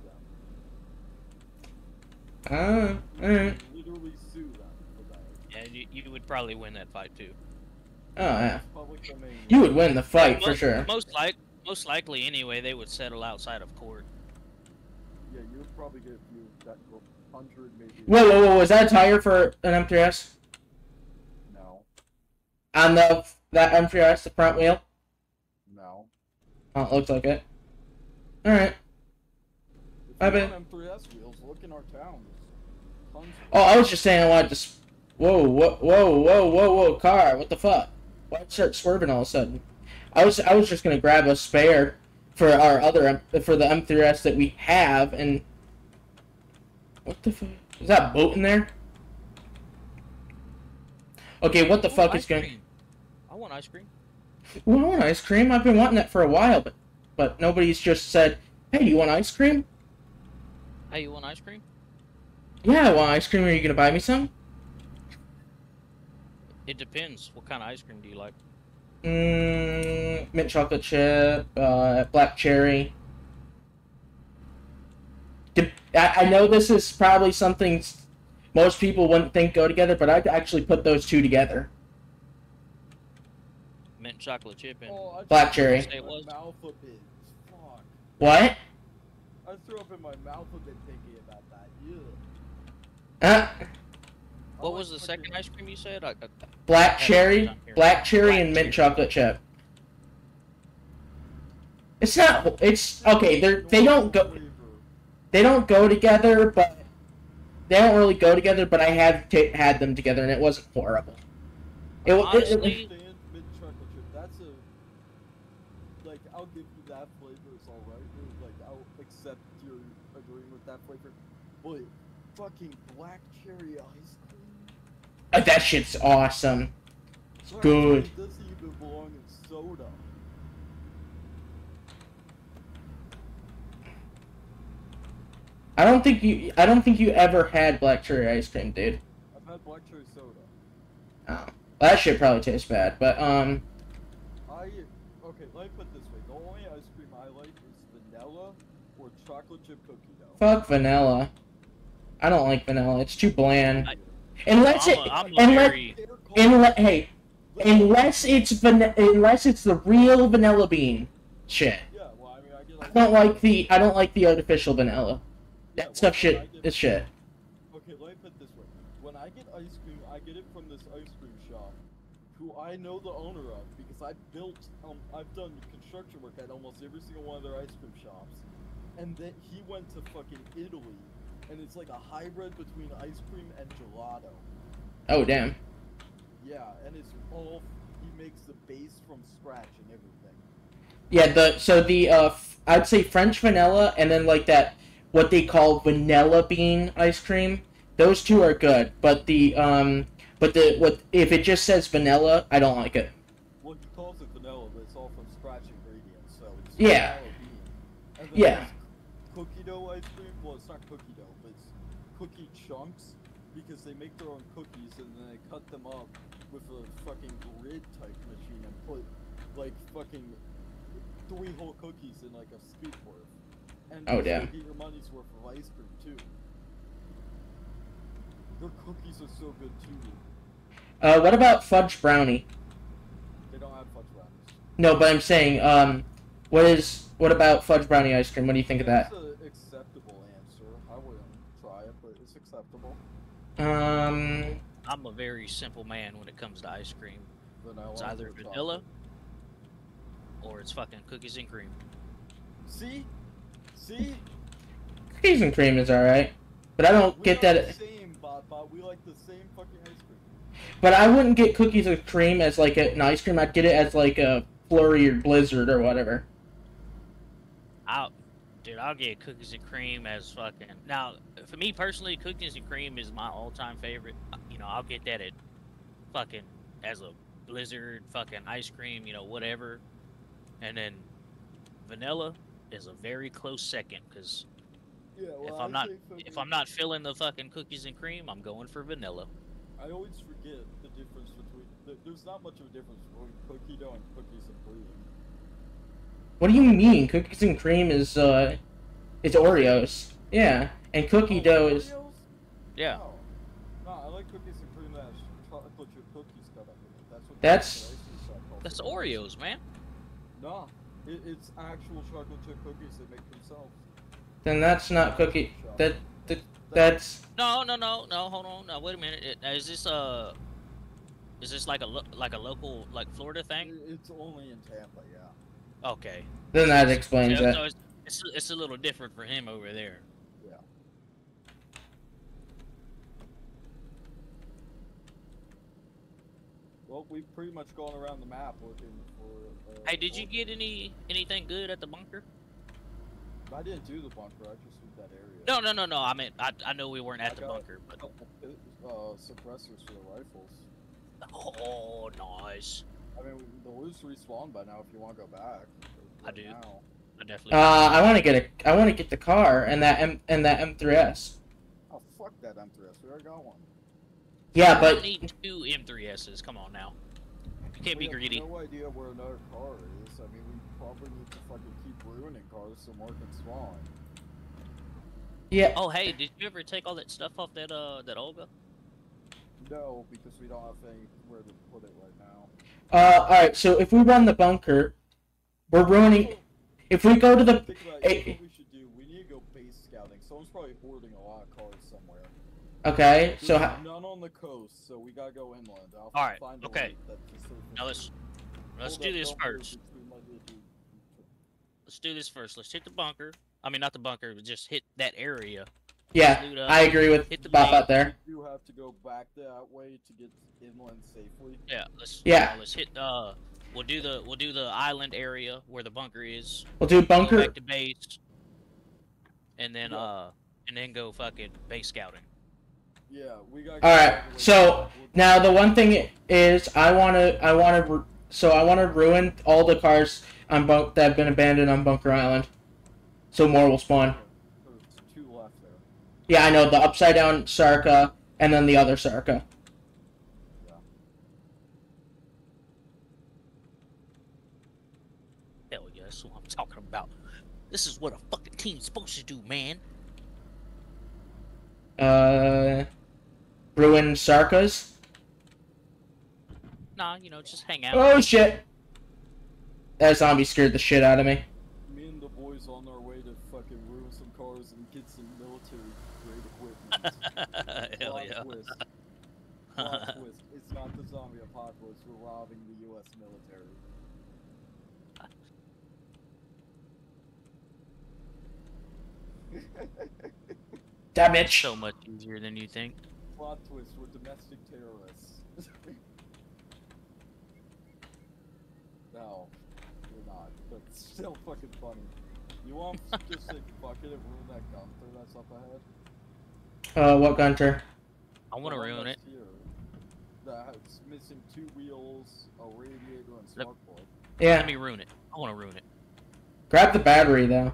Ah, You alright. literally sue them for that. And you, you would probably win that fight too. Oh yeah. It's public domain. You would win the fight for most, sure. Most like Most likely, anyway, they would settle outside of court. Yeah, you would probably get a few that hundred maybe. Whoa, whoa, whoa! Was that a tire for an M3S No, on the that M3S, the front wheel? no. Oh, it looks like it. All right. I bet- want M3S wheels, look in our town. There's tons of Oh, I was just saying I wanted to. Whoa, whoa, whoa, whoa, whoa, whoa! Car, what the fuck? Why start swerving all of a sudden? I was, I was just gonna grab a spare for our other for the M3S that we have, and what the fuck is that boat in there? Okay, what the fuck is going? cream. I want ice cream. Well, I want ice cream. I've been wanting that for a while, but but nobody's just said, "Hey, you want ice cream?" Hey, you want ice cream? Yeah, I want ice cream. Are you gonna buy me some? It depends. What kind of ice cream do you like? Mm, mint chocolate chip, uh, black cherry. Dep- I, I know this is probably something most people wouldn't think go together, but I'd actually put those two together. Mint chocolate chip and Oh, Black cherry. up in It my was. mouth a bit. Fuck. What? I threw up in my mouth a bit thinking about that. Yeah. Uh, what was the second ice cream you said? I, I, black Yeah, cherry, down here. black cherry, Black and mint cherry. chocolate chip. It's not. It's okay. They're they don't go. they don't go together, but they don't really go together. But I have t- had them together, and it wasn't horrible. It, wa- it, it, Honestly- mint chocolate chip. That's a like I'll give you that flavor. It's all right. Or, Like I'll accept your agreeing with that flavor. But fucking black cherry ice cream. Uh, that shit's awesome. Black good. cherry even belong in soda. I don't think you. I don't think you ever had black cherry ice cream, dude. I've had black cherry soda. Oh, that shit probably tastes bad. But um, I okay. Let me put it this way: the only ice cream I like is vanilla or chocolate chip cookie dough. fuck vanilla. I don't like vanilla. It's too bland. I- Unless I'm it, a, I'm unless, very unless, hey, vanilla- unless it's van, unless it's the real vanilla bean shit. Yeah, well, I mean, I get. I don't like the. I don't like the artificial vanilla. Yeah, That stuff well, shit get- is shit. Okay, let me put it this way. When I get ice cream, I get it from this ice cream shop, who I know the owner of because I built, um, I've done construction work at almost every single one of their ice cream shops, and then he went to fucking Italy, and it's like a hybrid between ice cream and gelato. Oh damn. Yeah, and it's all he makes the base from scratch and everything. Yeah, the so the uh f- I'd say French vanilla and then like that what they call vanilla bean ice cream. Those two are good, but the um but the what if it just says vanilla, I don't like it. Well, he calls it vanilla, but it's all from scratch ingredients, so it's Yeah. vanilla bean. And then Yeah. there's Cookie dough ice cream. Well, it's not cookie dough, but it's cookie chunks because they make their own cookies and then they cut them up with a fucking grid type machine and put like fucking three whole cookies in like a scoop worth. And Oh, you still damn. get your money's worth of ice cream too. Their cookies are so good too. Uh what about fudge brownie? They don't have fudge brownies. No, but I'm saying um what is what about fudge brownie ice cream? What do you think of that? It's an acceptable answer. I wouldn't try it, but it's acceptable. Um I'm a very simple man when it comes to ice cream. It's either vanilla chocolate. Vanilla or it's fucking cookies and cream. See, see. cookies and cream is alright. But I don't We get that the same, Bob. Bob. We like the same fucking ice cream. but I wouldn't get cookies and cream as like a, an ice cream. I'd get it as like a flurry or blizzard or whatever. I'll, dude, I'll get cookies and cream as fucking. Now, for me personally, cookies and cream is my all-time favorite. You know, I'll get that at fucking as a blizzard, fucking ice cream, you know, whatever. And then vanilla is a very close second because Yeah. Well, if I I'm not think if I'm not feeling the fucking cookies and cream, I'm going for vanilla. I always forget the difference between. There's not much of a difference between cookie dough and cookies and cream. What do you mean? Cookies and cream is uh, it's Oreos. Yeah, and cookie Oh, dough is. Yeah. No. No, I like cookies and cream that has chocolate chip cookies cut up in it. That's what. That's- the ice cream shop calls That's. Oreos, man. No, It, it's actual chocolate chip cookies they make themselves. Then that's not cookie. That, that that's No, no, no, no. Hold on. No, wait a minute. It- Is this a? is this like a lo- like a local like Florida thing? It's only in Tampa, yeah. Okay. then that explains So, it. so it's, it's it's a little different for him over there. Yeah. Well, we've pretty much gone around the map looking for. Uh, Hey, did you get any anything good at the bunker? I didn't do the bunker. I just did that area. No, no, no, no. I mean, I I know we weren't I at the got- bunker, but Couple uh, suppressors for the rifles. oh, nice. I mean, the loose respawn by now if you want to go back. I do. Now. I definitely. Uh, I want to get a. I want to get the car and that M and that M3S. Oh fuck that M3S. We already got one. Yeah, I don't but need two M3Ss. Come on now. You can't We be have greedy. No idea where another car is. I mean, we probably need to fucking keep ruining cars so more can spawn. yeah. Oh, hey, did you ever take all that stuff off that uh that Olga? No, because we don't have anywhere to put it right now. Uh, all right. So if we run the bunker, we're ruining. If we go to the Think about it. Here's what we should do. We need to go base scouting. Someone's probably hoarding a lot of cars somewhere. Okay, so There's none on the coast, so we gotta go inland. I'll All right, find okay. lake that facilitates Now let's let's do this first. it's too much to do. Let's do this first. Let's hit the bunker. I mean, not the bunker, but just hit that area. yeah, up. I agree with Hit the Bob main. out there. We do have to go back that way to get inland safely. Yeah, let's. Yeah. Let's hit. Uh, we'll do the we'll do the island area where the bunker is. We'll do Go bunker. back to base. And then Yeah. uh, and then go fucking base scouting. Yeah, we got. All right, so Now the one thing is, I want to, I want to, so I want to ruin all the cars on bunk that have been abandoned on Bunker Island, so more will spawn. Two left there. Yeah, I know the upside down Sarka and then the other Sarka. Hell yeah, that's what I'm talking about. This is what a fucking team's supposed to do, man. Uh, ruin Sarkas. Nah, you know, just hang out. Oh shit! That zombie scared the shit out of me. Me and the boys on our way to fucking ruin some cars and get some military grade equipment. [laughs] Hell Plot yeah. twist. [laughs] Plot twist. It's not the zombie apocalypse. We're robbing the U.S. military. Damn it! so much easier than you think. Plot twist. We're domestic terrorists. [laughs] no, we're not. But still fucking funny. You want [laughs] to just say fuck it and ruin that Gunter that's up ahead? Uh, what Gunter? I want to ruin it. that's Here. That's missing two wheels, a radiator, and Let- spark plug. Yeah, Let me ruin it. I want to ruin it. grab the battery though.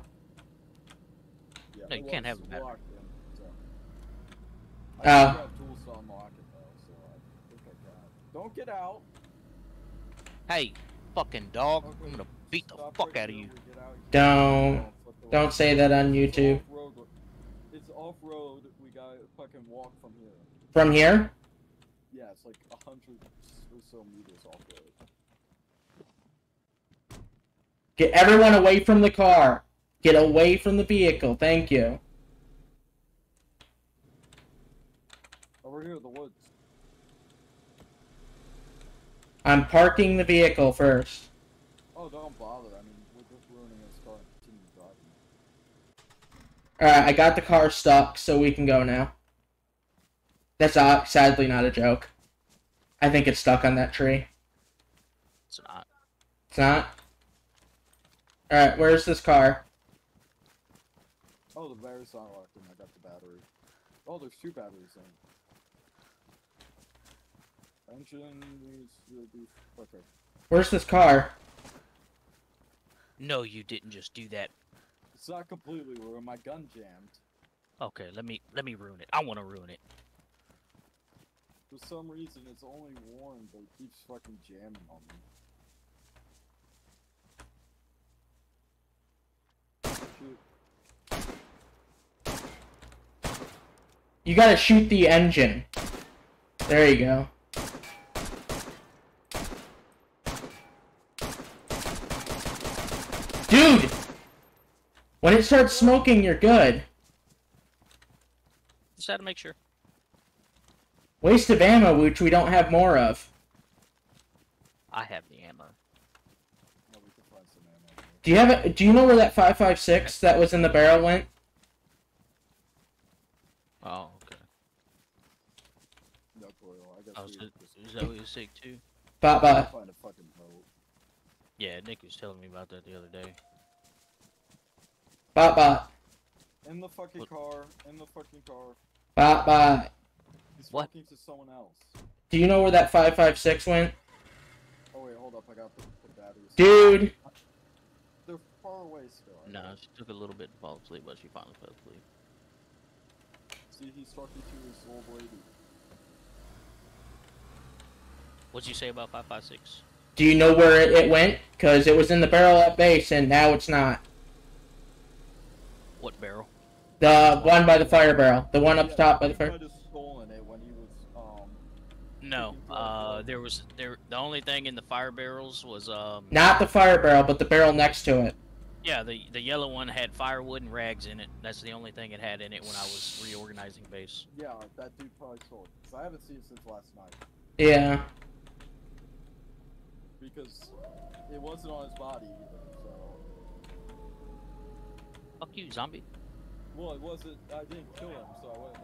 Yeah, No, you can't have it's a battery. in, so. Oh. do have tools to unlock it though, so I think I can. Don't get out. Hey, fucking dog! Okay, I'm gonna beat the stop fuck right out of you. when we get out. Don't, don't say that on YouTube. It's off road. We gotta fucking walk from here. From here? Yeah, it's like a hundred or so meters off road. Get everyone away from the car. Get away from the vehicle. Thank you. Over here in the woods. I'm parking the vehicle first. Oh, don't bother. I mean, we're just ruining his car and continue driving. Alright, I got the car stuck, so we can go now. That's uh, sadly not a joke. I think it's stuck on that tree. It's not. It's not? Alright, where's this car? Oh, the battery's not locked in. I got the battery. Oh, there's two batteries in. Engine needs to be okay. Where's this car? No, you didn't just do that. It's not completely ruined. My gun jammed. Okay, let me let me ruin it. I want to ruin it. For some reason, it's only worn, but it keeps fucking jamming on me. Shoot. You gotta shoot the engine. There you go. Dude! When it starts smoking, you're good. Just had to make sure. Waste of ammo, which we don't have more of. I have the ammo. Yeah, we can find some ammo. here. Do you have a, Do you know where that 556 that was in the barrel went? Oh, okay. No clue. I guess Oh, we is, would it, just is that what you sick too? Bot bot. find a fucking boat. Yeah, Nick was telling me about that the other day. Bot bot. In the fucking What? car. In the fucking car. Bot bot. He's What? talking to someone else. Do you know where that 556 went? Oh wait, hold up. I got the, the batteries. Dude! They're far away still. No, think. she took a little bit to fall asleep, but she finally fell asleep. See, he's talking to his old lady. What'd you say about 556? Do you know where it, it went? Because it was in the barrel at base and now it's not. What barrel? The one by the fire barrel. The one up Yeah, top by the fire. might have stolen it when he was um. No, uh, there was there. The only thing in the fire barrels was um. Not the fire barrel, but the barrel next to it. Yeah, the the yellow one had firewood and rags in it. That's the only thing it had in it when I was reorganizing base. Yeah, that dude probably stole it. Cause I haven't seen it since last night. Yeah. Because it wasn't on his body either. So. Fuck you, zombie. Well, it wasn't. I didn't kill him, so I wouldn't.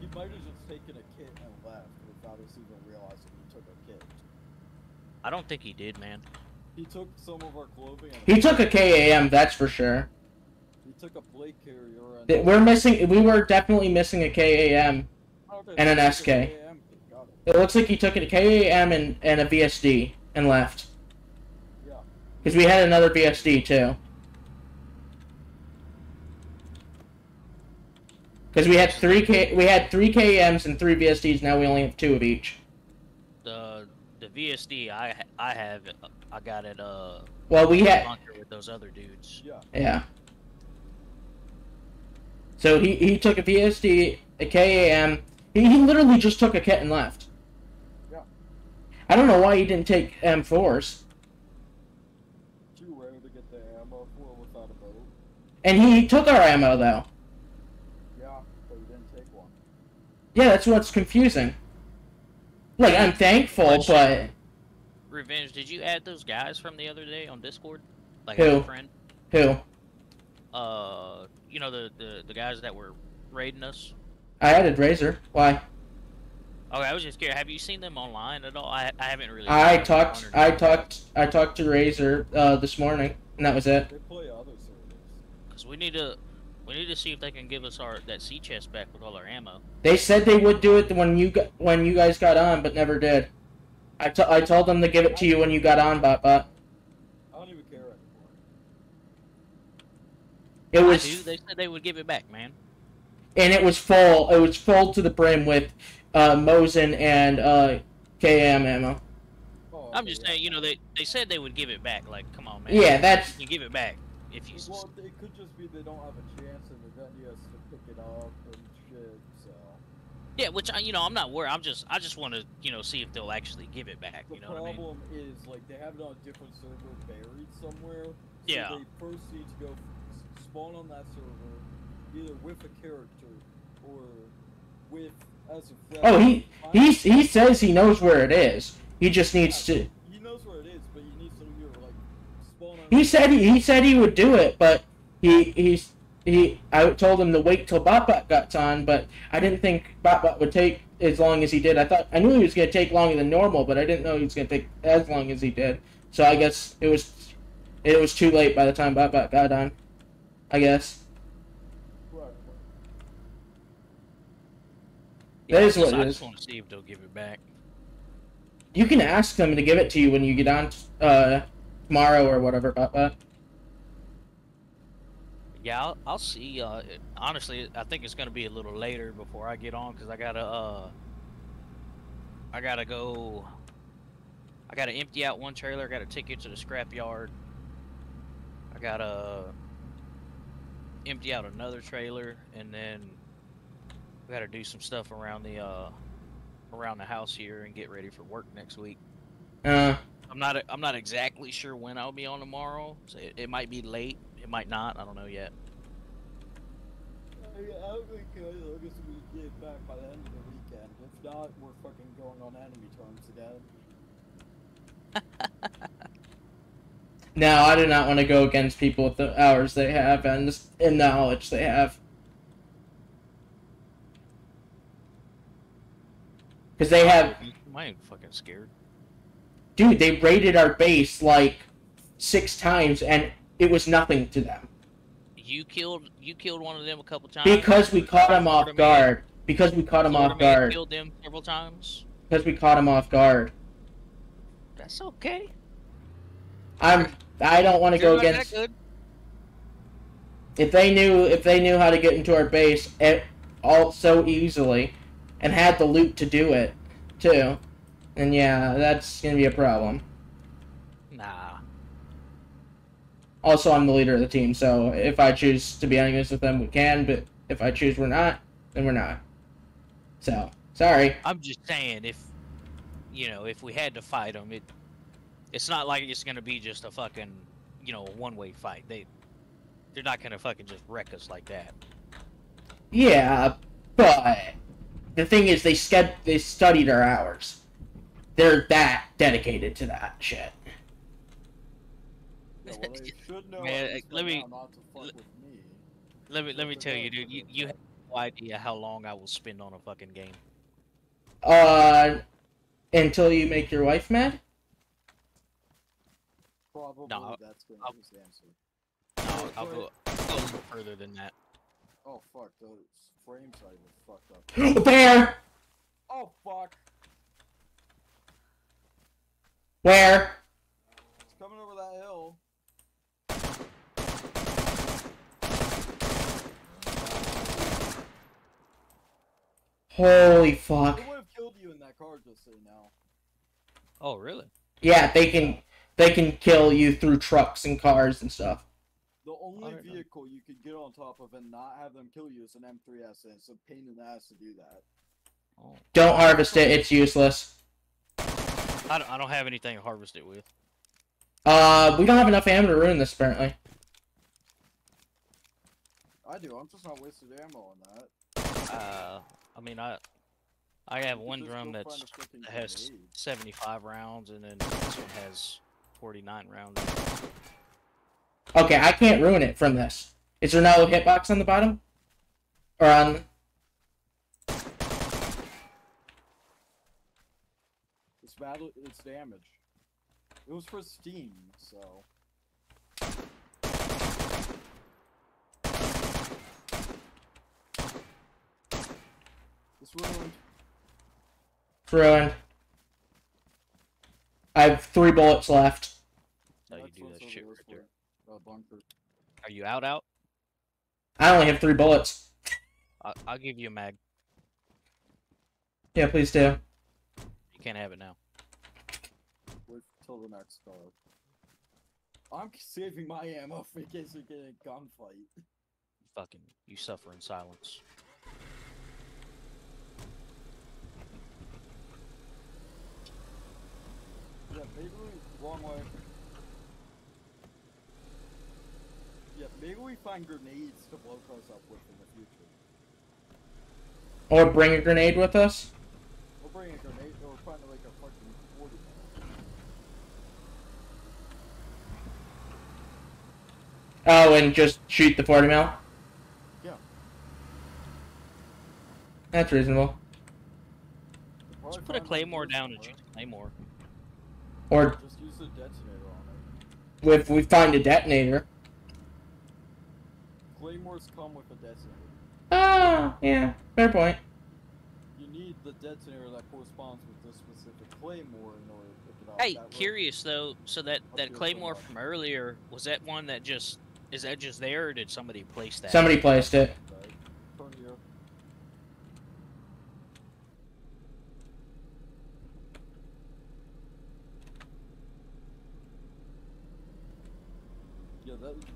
He might have just taken a kit and left without us even realizing he took a kit. I don't think he did, man. He took some of our clothing. And He took a KAM, that's for sure. He took a plate carrier and. We're missing. We were definitely missing a KAM. And an SK. a KM kit, Got it. It looks like he took a KAM and, and a VSD and left. Yeah. Because we had another VSD too. Because we had three K, we had three KMs and three VSDs. Now we only have two of each. The the VSD I I have I got it uh Well, we had with those other dudes. Yeah. yeah. So he he took a VSD, a KAM. He, he literally just took a kit and left. Yeah. I don't know why he didn't take M4s. Too rare to get the ammo for without a boat. And he took our ammo though. Yeah, but he didn't take one. Yeah, that's what's confusing. Like I'm thankful, Which- but Revenge, did you add those guys from the other day on Discord? Like Who? friend? who? Uh, you know the, the the guys that were raiding us. I added Razor. Why? Okay, I was just curious. Have you seen them online at all? I, I haven't really. I I talked. I talked. I talked to Razor uh, this morning, and that was it. They play other servers. Cause we need to we need to see if they can give us our that sea chest back with all our ammo. They said they would do it when you got, when you guys got on, but never did. I, t- I told them to give it to you when you got on, but but I don't even care anymore. it I was do. They said they would give it back, man. and it was full. It was full to the brim with uh, Mosin and uh, KM ammo. Oh, I'm just yeah. saying, you know, they they said they would give it back. Like, come on, man. Yeah, that's You can give it back if you. Well, it could just be they don't have a chance and the venue has to pick it up and shit, so. Yeah, which I, you know, I'm not worried. I'm just I just want to you know see if they'll actually give it back. The You know what I mean? problem is, like, they have it on a different server buried somewhere. So Yeah. they first need to go spawn on that server, either with a character or with as a friend. oh he he he says he knows where it is. He just needs to. He knows where it is, but he needs to either, like, spawn on. He said he, he said he would do it, but he he's he. I told him to wait till BotBot got on, but I didn't think BotBot would take as long as he did. I thought I knew he was gonna take longer than normal, but I didn't know he was gonna take as long as he did. So I guess it was it was too late by the time BotBot got on. I guess. Yeah, That I what just, I is. just want to see if they'll give it back. you can ask them to give it to you when you get on uh, tomorrow or whatever. BotBot. Yeah, I'll, I'll see. Uh, it- honestly, I think it's gonna be a little later before I get on because I gotta uh, I gotta go. I gotta empty out one trailer. I gotta take it to the scrap yard. I gotta empty out another trailer, and then we gotta do some stuff around the uh, around the house here and get ready for work next week. Uh, I'm not. I'm not exactly sure when I'll be on tomorrow. So it, it might be late. It might not. I don't know yet. I, I'll be good as long as we get back by the end of the weekend. If not, we're fucking going on enemy terms again. [laughs] No, I do not want to go against people with the hours they have and the, and knowledge they have. Because they have, am I ain't fucking scared. dude, they raided our base like six times and it was nothing to them. You killed. You killed one of them a couple times. Because we caught him off guard. Because we caught him off guard. Killed them several times. Because we caught him off guard. That's okay. I'm. I don't want to go against. If they knew, if they knew how to get into our base, it, all so easily, and had the loot to do it, too, then yeah, that's gonna be a problem. Nah. Also, I'm the leader of the team, so if I choose to be enemies with them, we can. But if I choose we're not, then we're not. So sorry. I'm just saying if you know if we had to fight them, it it's not like it's gonna be just a fucking you know one way fight. They they're not gonna fucking just wreck us like that. Yeah, but the thing is, they sched- they studied our hours. They're that dedicated to that shit. Yeah, well, they [laughs] should know Man, let me- not to fuck with me. Let me let me tell you, dude. You you have no idea how long I will spend on a fucking game. Uh, until you make your wife mad. Probably No, that's gonna I'll- be his answer. I'll, I'll go I'll go a little further than that. Oh fuck, those frames I was fucked up. [gasps] Bear, Oh fuck, where? it's coming over that hill. Holy fuck! They would have killed you in that car just so you know. Oh really? Yeah, they can they can kill you through trucks and cars and stuff. The only don't know. vehicle you could get on top of and not have them kill you is an M3S, and it's a pain in the ass to do that. Oh. Don't harvest it; it's useless. I don't, I don't have anything to harvest it with. Uh, we don't have enough ammo to ruin this apparently. I do. I'm just not wasting ammo on that. Uh, I mean I I have one drum that's find a freaking that has grenade. 75 rounds, and then this one has 49 rounds. Okay, I can't ruin it from this. Is there no hitbox on the bottom? Or on? It's battle. It's damage. It was for Steam, so. It's ruined. It's ruined. I have three bullets left. So you do that shit right there. Uh, bunker. Are you out? Out? I only have three bullets. I, I'll give you a mag. Yeah, please do. You can't have it now. Wait till the next car. I'm saving my ammo in case we get a gunfight. Fucking, you suffer in silence. Yeah, maybe we wrong way. Yeah, maybe we find grenades to blow cars up with in the future. Or bring a grenade with us. We'll bring a grenade or we'll find like a fucking 40 Oh, and just shoot the 40 mil? Yeah. That's reasonable. Just put a claymore down and shoot the claymore. Or Just use the detonator on it. if we find a detonator. Claymores come with a detonator. Ah, yeah, fair point. You need the detonator that corresponds with this specific claymore in order to pick it off. Hey, that road. curious though. So that Up that claymore somewhere. from earlier was that one that just is that just there, or did somebody place that? Somebody placed it. Okay,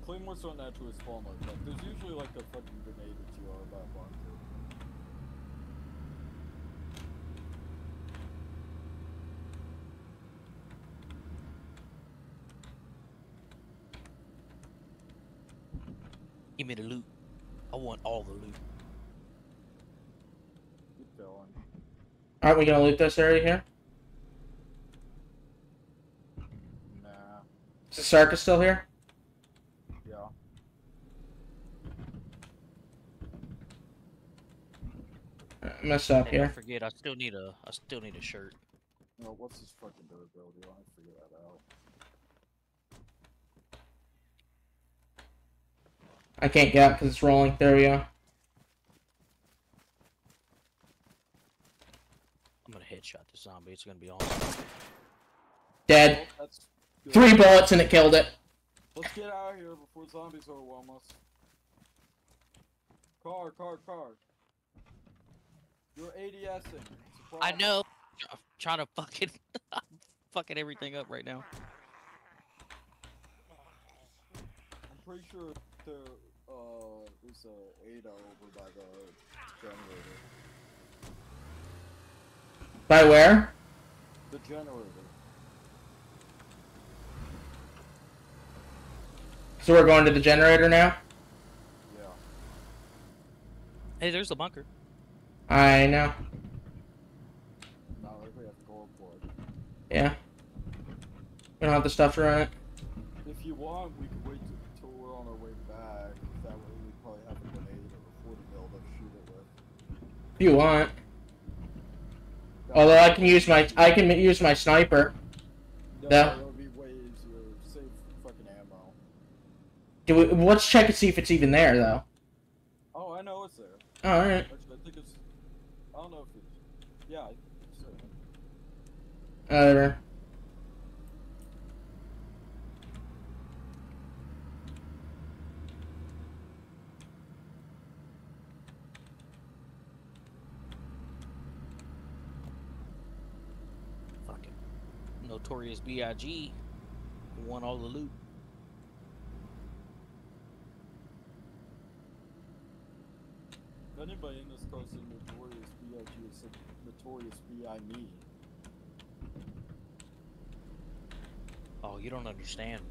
Play more so on that to his former. Like, there's usually like a fucking grenade that you are about to one. Give me the loot. I want all the loot. Keep going. Aren't we gonna loot this area here? Nah. Is the circus still here? I'm Hey, here. don't forget, I still need a, I still need a shirt. No, what's his fucking durability? Let me figure that out. I can't get out because it's rolling. There we go. I'm gonna headshot the zombie. It's gonna be awesome. Dead. Well, that's good. Three bullets and it killed it. Let's get out of here before zombies overwhelm us. Car, car, car. You're ADSing. It's a I know. I'm trying to fucking, [laughs] fucking everything up right now. I'm pretty sure there uh, is a Ada over by the generator. By where? The generator. So we're going to the generator now? Yeah. Hey, there's the bunker. I know. Not like we have to go for it. Yeah. We don't have the stuff to run it. If you want, we could wait till we're on our way back. That way we probably have a grenade or a 40 mil to shoot it with. If you want. Although I can use my I can use my sniper. No, that would be way easier. Save fucking ammo. Do we, let's check and see if it's even there though. Oh, I know it's there. All right. Actually, I think it's. I don't know if it's. Yeah, it's there. Whatever. Fucking notorious B.I.G. won all the loot. If anybody in this car said notorious B.I.G. is notorious B.I. me. Oh, you don't understand.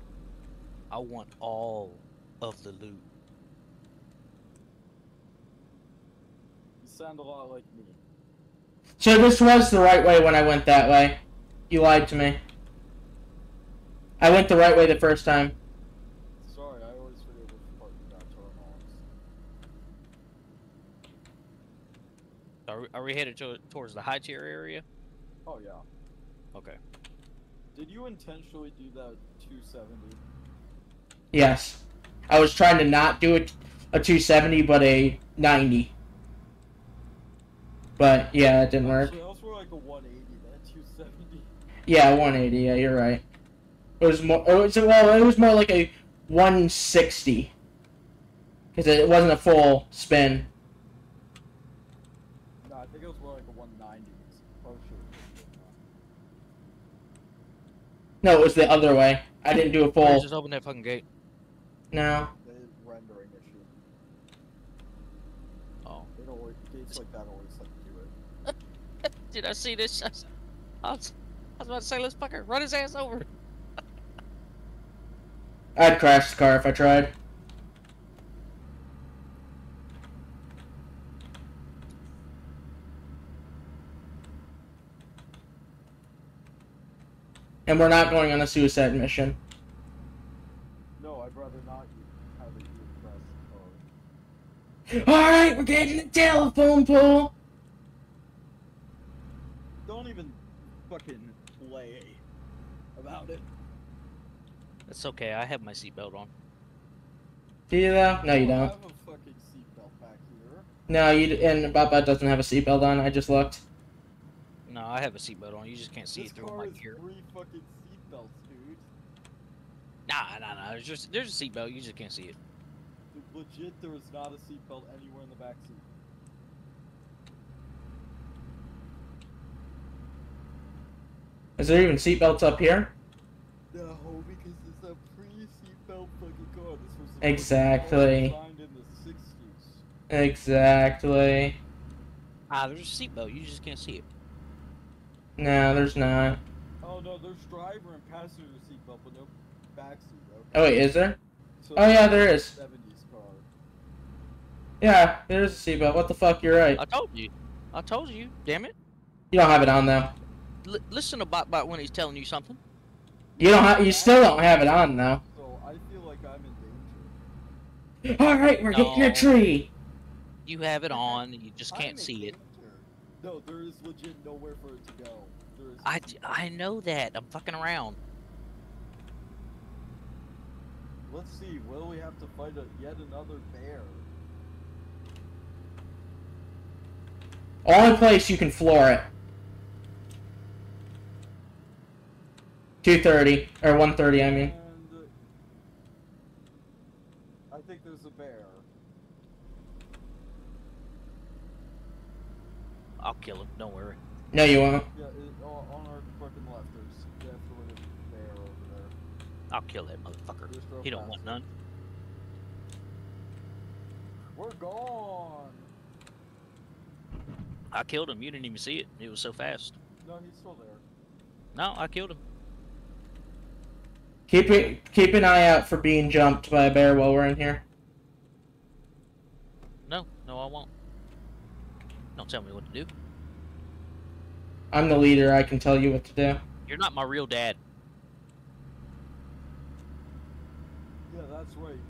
I want all of the loot. You sound a lot like me. So this was the right way when I went that way. You lied to me. I went the right way the first time. Sorry, I always forget which part you got turn ons. Are we, are we headed to, towards the high tier area? Oh, yeah. Okay. Did you intentionally do that 270? Yes. I was trying to not do it a 270 but a 90. But yeah, it didn't work. Actually, I was like a 180 than 270. Yeah, 180. Yeah, you're right. It was more. Oh, it was, well, it was more like a 160 because it wasn't a full spin. No, I think it was more like a 190. Oh, shit. No, it was the other way. I didn't do a Let's full. just open that fucking gate. No. Rendering issue. Oh. It always, gates like that always like do it. [laughs] Did I see this? I was, I was about to say, let's fucking run his ass over. I'd crash the car if I tried. And we're not going on a suicide mission. No, I'd rather not you have it you press the Alright, we're getting the telephone pole! Don't even fucking play about it. It's okay. I have my seatbelt on. Do you though? No, you don't. have a fucking seatbelt back here. No, you d- and Baba doesn't have a seatbelt on. I just looked. No, I have a seatbelt on. You just can't see this it through car my is gear. three fucking seatbelts, dude. Nah, nah, nah. There's just there's a seatbelt. You just can't see it. Dude, legit, there is not a seatbelt anywhere in the back seat. Is there even seatbelts up here? No, because it's a pre-seatbelt fucking car. This was the Exactly. designed in the 60s. Exactly. Ah, there's a seatbelt. You just can't see it. No, there's not. Oh no, there's driver and passenger seatbelt, but no back seat. Okay. Oh wait, is there? So Oh, yeah, it's there a is. 70s car. Yeah, there's a seatbelt. What the fuck? You're right. I told you. I told you. Damn it. You don't have it on though. L- listen to Bot Bot when he's telling you something. You don't have. You still don't have it on though. So I feel like I'm in danger. All right, we're getting a tree. You have it on. You just I'm can't see it. Danger. No, there is legit nowhere for it to go. There is. I, I know that. I'm fucking around. Let's see. Will we have to fight a, yet another bear? Only place you can floor it. Two thirty or one thirty. I mean. And uh, I think there's a bear. I'll kill him. Don't worry. No, you won't. Yeah, it, on on our fucking left. There's definitely a bear over there. I'll kill that motherfucker. He don't want none. We're gone. I killed him. You didn't even see it. It was so fast. No, he's still there. No, I killed him. Keep it. Keep an eye out for being jumped by a bear while we're in here. No, no, I won't. Don't tell me what to do. I'm the leader. I can tell you what to do. You're not my real dad.